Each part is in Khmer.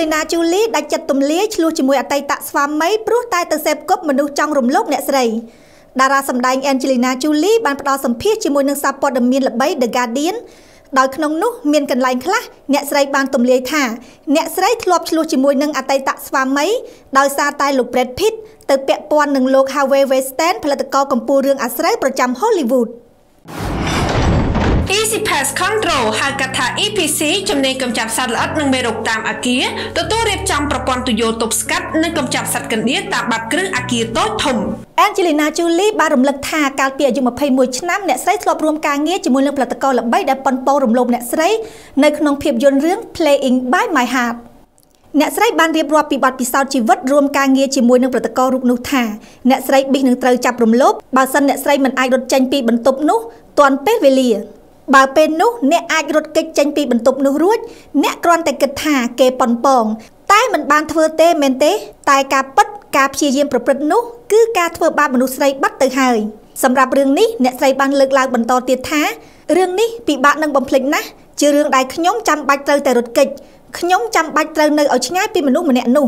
លីណាជូលីដាច់ចិត្តទម្លាយឆ្លោះជាមួយអតីតស្វាមីព្រោះតែទៅសេពគប់មនុស្សចង់រំលោភអ្នកស្រីតារាសម្ដែង Angelina Jolie បានផ្ដល់សម្ភាសន៍ជាមួយនឹងសារព័ត៌មានល្បី The Guardian ដោយក្នុងនោះមានកន្លែងខ្លះអ្នកស្រីបានទម្លាយថាអ្នកស្រីធ្លាប់ឆ្លោះជាមួយនឹងអតីតស្វាមីដោយសារតែលោក Brad Pitt ទៅពាក់ព័ន្ធនឹងលោក Harvey Weinstein ផលិតករកំពូលរឿងអាស្រូវប្រចាំ Hollywood Easy Pass Control ហៅកាត់ថា EPC ជំនាញកម្ចាត់សត្វល្អិតនិងមេរោគតាមអាគារទទួលរៀបចំប្រព័ន្ធទុយោទប់ស្កាត់និងកម្ចាត់សត្វកណ្ដៀរតាមបាតគ្រឹះអាគារតូចធំ Angelina Jolie បានរំលឹកថាកាលពីអាយុ21ឆ្នាំអ្នកស្រីធ្លាប់រួមការងារជាមួយនឹងផលិតករល្បីដែលប៉ុនប៉ងរំលោភអ្នកស្រីនៅក្នុងភាពយន្តរឿង Playing by My Heart អ្នកស្រីបានរៀបរាប់ពីបទពិសោធន៍ជីវិតរួមការងារជាមួយនឹងប្រតិកររូបនោះថាអ្នកស្រីប៊ីសនឹងត្រូវចាប់រំលោភបើសិនអ្នកស្រីមិនអាចរត់ចេញពីបន្ទប់នោះទាន់ពេលវេលា បើពេលនោះអ្នកអាចរត់គេចចេញពីបន្ទប់នោះរួចអ្នកគ្រាន់តែគិតថាគេប៉ុនប៉ងតែមិនបានធ្វើទេមែនទេ តែការពិតការព្យាយាមប្រព្រឹត្តនោះគឺការធ្វើបាបមនុស្សស្រីបាត់ទៅហើយសម្រាប់រឿងនេះអ្នកស្រីបានលើកឡើងបន្តទៀតថារឿងនេះពិបាកនឹងបំភ្លេចណាស់ជារឿងដែលខ្ញុំចាំបាច់ត្រូវតែរត់គេចខ្ញុំចាំបាច់ត្រូវនៅឲ្យឆ្ងាយពីមនុស្សម្នាក់នោះ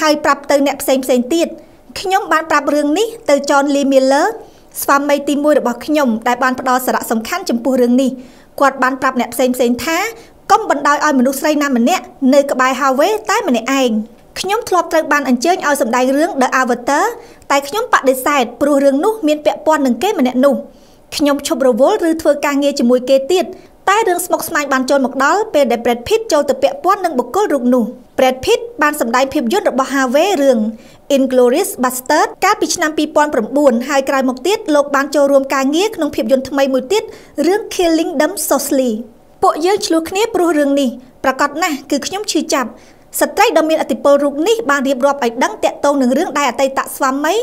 ហើយប្រាប់ទៅអ្នកផ្សេងផ្សេងទៀតខ្ញុំបានប្រាប់រឿងនេះទៅ John Lee Miller ស្វាមីទី1របស់ខ្ញុំដែលបានផ្ដល់សារៈសំខាន់ចំពោះរឿងនេះគាត់បានប្រាប់អ្នកផ្សេងផ្សេងថាកុំបណ្ដោយឲ្យមនុស្សស្រីណាម្នាក់នៅក្បែរ Harvey តែម្នាក់ឯងខ្ញុំធ្លាប់ត្រូវបានអញ្ជើញឲ្យសម្ដែងរឿង The Avatar តែខ្ញុំបដិសេធព្រោះរឿងនោះមានពាក់ព័ន្ធនឹងគេម្នាក់នោះខ្ញុំឈប់រវល់ឬធ្វើការងារជាមួយគេទៀត តែរឿងស្មុគស្មាញបានចូលមកដល់ពេលដែល Brad Pitt ចូលទៅពាក់ព័ន្ធនឹងបុគ្គលរូបនោះ Brad Pitt បានសម្ដែងភាពយន្តរបស់ Harvey រឿង Inglourious Bastard កាលពីឆ្នាំ2009ហើយក្រោយមកទៀតលោកបានចូលរួមការងារក្នុងភាពយន្តថ្មីមួយទៀតរឿង Killing Them Softly ពួកយើងឆ្លោះគ្នាព្រោះរឿងនេះប្រកាសណាស់គឺខ្ញុំឈឺចាប់ ស្ត្រីដ៏មានអធិពលរូបនេះបានរៀបរាប់ឲ្យដឹងតាក់ទងនឹងរឿងដែលអតីតស្វាមី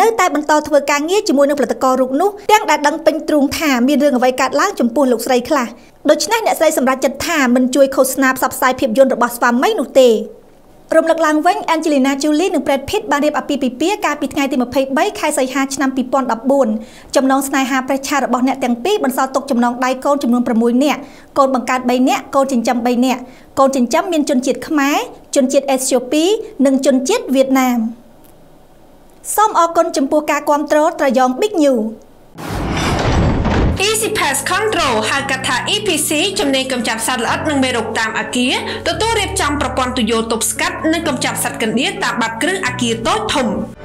នៅតែបន្តធ្វើការងារជាមួយនឹងផលិតកររូបនោះទាំងដែលដឹងពេញទ្រូងថាមានរឿងអ្វីកើតឡើងចំពោះលោកស្រីខ្លះដូច្នេះអ្នកស្រីសម្រេចចិត្តថាមិនជួយឃោសនាផ្សព្វផ្សាយភាពយន្តរបស់ស្វាមីនោះទេ រំលឹកឡើងវិញ Angelina Jolie និង Brad Pitt បានរៀបអាពាហ៍ពិពាហ៍កាលពីថ្ងៃទី23ខែសីហាឆ្នាំ2014ចំណងស្នេហាប្រេះឆារបស់អ្នកទាំងពីរបន្សល់ទុកចំណងដៃកូនចំនួន6នាក់កូនបង្កើត3នាក់កូនចិញ្ចឹម3នាក់កូនចិញ្ចឹមមានជនជាតិខ្មែរជនជាតិអេស្យូពីនិងជនជាតិវៀតណាមសូមអរគុណចំពោះការគាំទ្រត្រយង Big New Easy Pass Control ហៅកាត់ថា EPC ជំនាញកម្ចាត់សត្វល្អិតនិងមេរោគតាមអាគារទទួលរៀបចំប្រព័ន្ធទុយោទប់ស្កាត់និងកម្ចាត់សត្វកណ្ដៀរតាមបាតគ្រឹះអាគារតូចធំ។